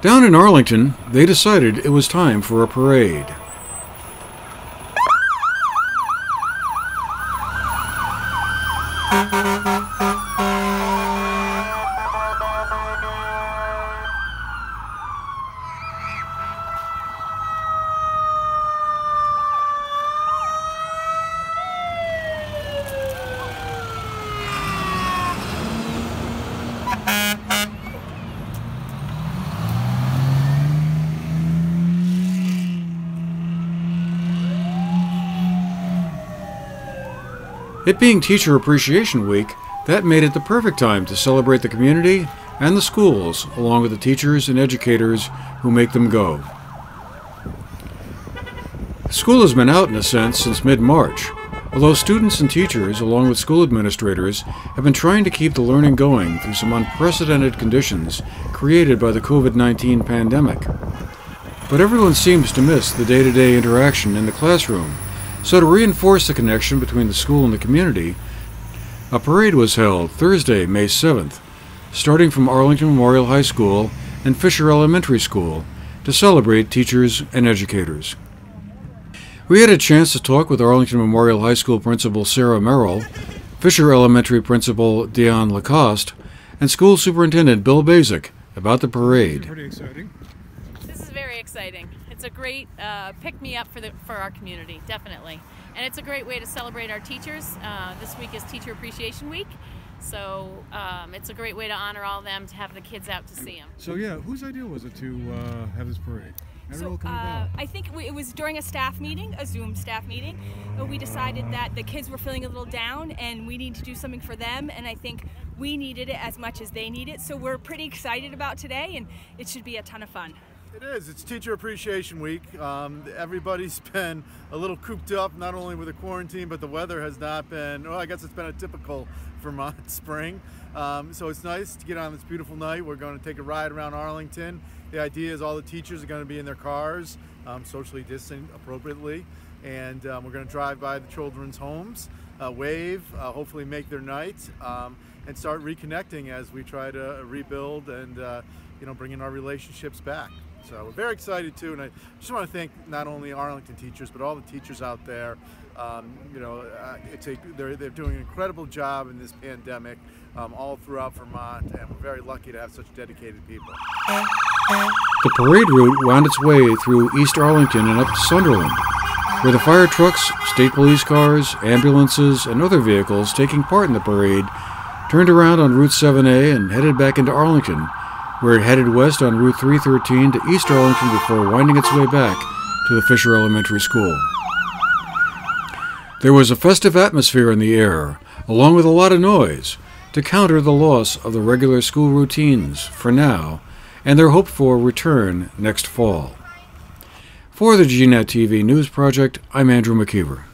Down in Arlington, they decided it was time for a parade. It being Teacher Appreciation Week, that made it the perfect time to celebrate the community and the schools, along with the teachers and educators who make them go. School has been out, in a sense, since mid March, although students and teachers, along with school administrators, have been trying to keep the learning going through some unprecedented conditions created by the COVID 19 pandemic. But everyone seems to miss the day to day interaction in the classroom so, to reinforce the connection between the school and the community, a parade was held Thursday, May 7th, starting from Arlington Memorial High School and Fisher Elementary School to celebrate teachers and educators. We had a chance to talk with Arlington Memorial High School Principal Sarah Merrill, Fisher Elementary Principal Deanne Lacoste, and School Superintendent Bill Bazyk about the parade. Pretty exciting. This is very exciting. It's a great uh, pick me up for the for our community, definitely, and it's a great way to celebrate our teachers. Uh, this week is Teacher Appreciation Week, so um, it's a great way to honor all of them to have the kids out to see them. So yeah, whose idea was it to uh, have this parade? How did it all So uh. I think it was during a staff meeting, a Zoom staff meeting, we decided that the kids were feeling a little down and we need to do something for them. And I think we needed it as much as they need it. So we're pretty excited about today, and it should be a ton of fun. It is. It's Teacher Appreciation Week. Um, everybody's been a little cooped up, not only with the quarantine, but the weather has not been, well, I guess it's been a typical Vermont spring. Um, so it's nice to get on this beautiful night. We're going to take a ride around Arlington. The idea is all the teachers are going to be in their cars, um, socially distant appropriately, and um, we're going to drive by the children's homes, uh, wave, uh, hopefully make their night, um, and start reconnecting as we try to rebuild and uh, you know bringing our relationships back. So we're very excited too, and I just want to thank not only Arlington teachers but all the teachers out there. Um, you know, uh, it's a, they're they're doing an incredible job in this pandemic, um, all throughout Vermont, and we're very lucky to have such dedicated people. The parade route wound its way through East Arlington and up to Sunderland, where the fire trucks, state police cars, ambulances, and other vehicles taking part in the parade turned around on Route 7A and headed back into Arlington, where it headed west on Route 313 to East Arlington before winding its way back to the Fisher Elementary School. There was a festive atmosphere in the air, along with a lot of noise, to counter the loss of the regular school routines for now and their hoped for return next fall. For the GNAT TV News Project, I'm Andrew McKeever.